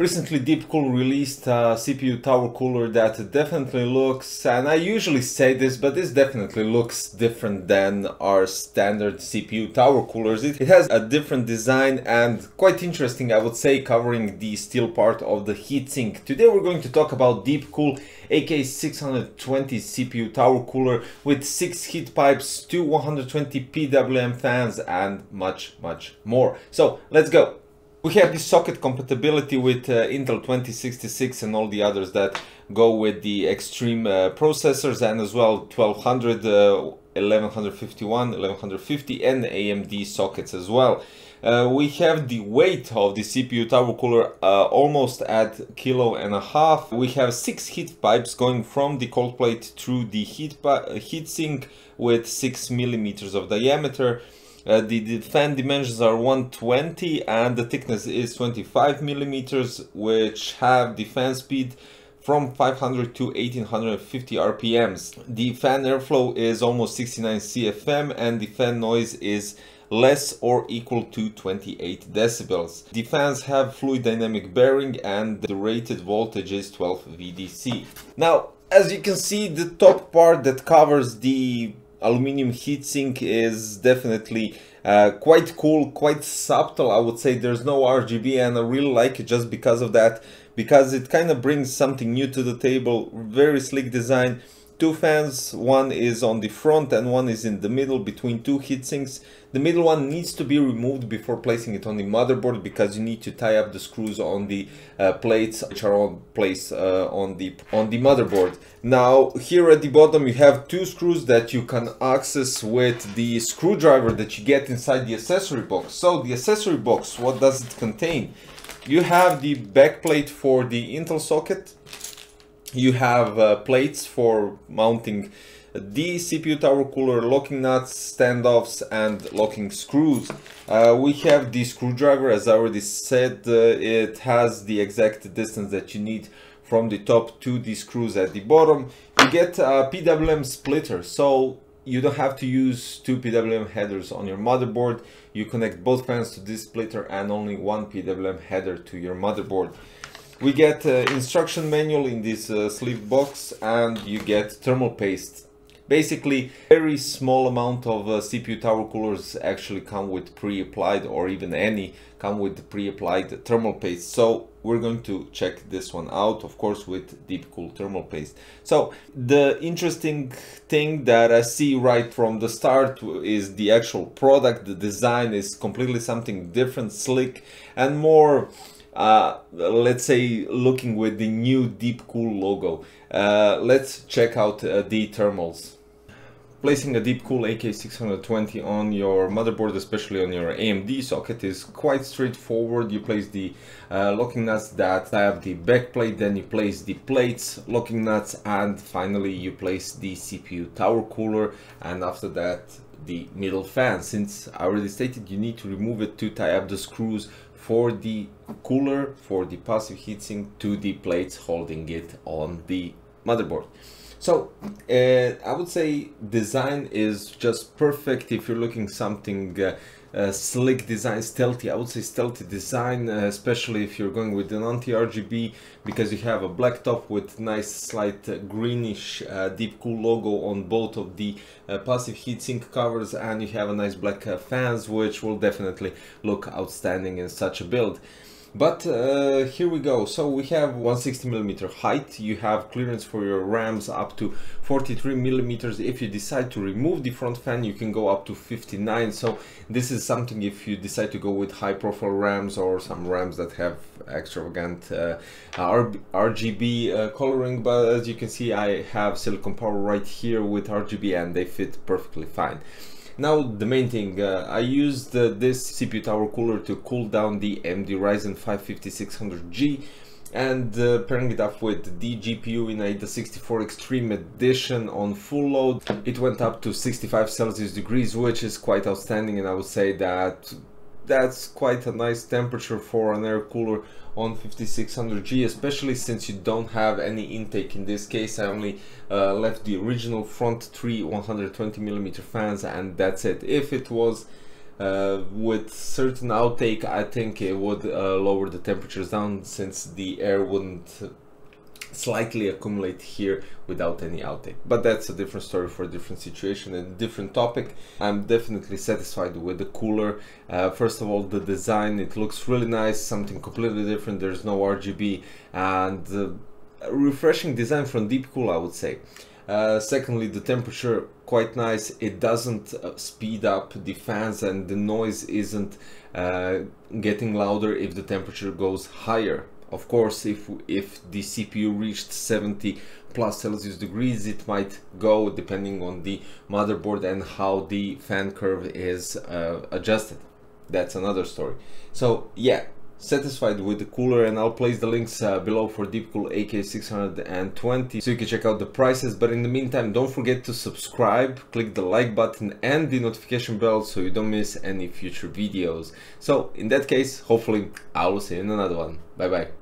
Recently Deepcool released a CPU tower cooler that definitely looks, and I usually say this, but this definitely looks different than our standard CPU tower coolers. It, has a different design and quite interesting I would say covering the steel part of the heatsink. Today we're going to talk about Deepcool AK620 CPU tower cooler with 6 heat pipes, 2 120 PWM fans and much much more. So let's go! We have the socket compatibility with uh, Intel 2066 and all the others that go with the extreme uh, processors and as well 1200, uh, 1151, 1150 and AMD sockets as well. Uh, we have the weight of the CPU tower cooler uh, almost at kilo and a half. We have six heat pipes going from the cold plate through the heat, heat sink with six millimeters of diameter. Uh, the, the, fan dimensions are 120 and the thickness is 25 millimeters which have the fan speed from 500 to 1850 rpms. The fan airflow is almost 69 CFM and the fan noise is less or equal to 28 decibels. The fans have fluid dynamic bearing and the rated voltage is 12 VDC. Now, as you can see, the top part that covers the aluminum heatsink is definitely uh, quite cool, quite subtle. I would say there's no RGB and I really like it just because of that, because it kind of brings something new to the table. Very sleek design two fans, one is on the front and one is in the middle between two heatsinks. The middle one needs to be removed before placing it on the motherboard because you need to tie up the screws on the uh, plates which are on place uh, on the on the motherboard. Now here at the bottom you have two screws that you can access with the screwdriver that you get inside the accessory box. So the accessory box, what does it contain? You have the back plate for the Intel socket you have uh, plates for mounting the CPU tower cooler, locking nuts, standoffs and locking screws. Uh, we have the screwdriver as I already said, uh, it has the exact distance that you need from the top to the screws at the bottom. You get a PWM splitter, so you don't have to use two PWM headers on your motherboard. You connect both fans to this splitter and only one PWM header to your motherboard. We get uh, instruction manual in this uh, sleeve box and you get thermal paste. Basically, very small amount of uh, CPU tower coolers actually come with pre-applied or even any come with pre-applied thermal paste. So we're going to check this one out, of course, with Deepcool thermal paste. So the interesting thing that I see right from the start is the actual product. The design is completely something different, slick and more uh, let's say looking with the new Deepcool logo. Uh, let's check out uh, the thermals. Placing a Deepcool AK620 on your motherboard, especially on your AMD socket, is quite straightforward. You place the uh, locking nuts that have the back plate, then you place the plates, locking nuts, and finally you place the CPU tower cooler, and after that the middle fan. Since I already stated you need to remove it to tie up the screws for the cooler for the passive heatsink to the plates holding it on the motherboard. So uh, I would say design is just perfect if you're looking something uh, uh, slick design, stealthy. I would say stealthy design, uh, especially if you're going with an anti-RGB because you have a black top with nice slight uh, greenish uh, Deepcool logo on both of the uh, passive heatsink covers and you have a nice black uh, fans which will definitely look outstanding in such a build. But uh, here we go. So we have 160 millimeter height. You have clearance for your rams up to 43 millimeters. If you decide to remove the front fan, you can go up to 59. So this is something if you decide to go with high profile rams or some rams that have extravagant uh, RGB uh, coloring. But as you can see, I have silicon power right here with RGB and they fit perfectly fine. Now the main thing, uh, I used uh, this CPU tower cooler to cool down the AMD Ryzen 5 5600G and uh, pairing it up with the GPU in the 64 Extreme Edition on full load, it went up to 65 Celsius degrees, which is quite outstanding and I would say that that's quite a nice temperature for an air cooler on 5600G, especially since you don't have any intake. In this case, I only uh, left the original front three 120mm fans and that's it. If it was Uh, with certain outtake, I think it would uh, lower the temperatures down since the air wouldn't slightly accumulate here without any outtake. But that's a different story for a different situation and different topic. I'm definitely satisfied with the cooler. Uh, first of all, the design, it looks really nice, something completely different. There's no RGB and uh, refreshing design from Deepcool, I would say. Uh, secondly, the temperature quite nice. It doesn't uh, speed up the fans and the noise isn't uh, getting louder if the temperature goes higher of course, if, if the CPU reached 70 plus Celsius degrees, it might go depending on the motherboard and how the fan curve is uh, adjusted. That's another story. So yeah, satisfied with the cooler and I'll place the links uh, below for Deepcool AK620 so you can check out the prices but in the meantime don't forget to subscribe click the like button and the notification bell so you don't miss any future videos so in that case hopefully I will see you in another one bye bye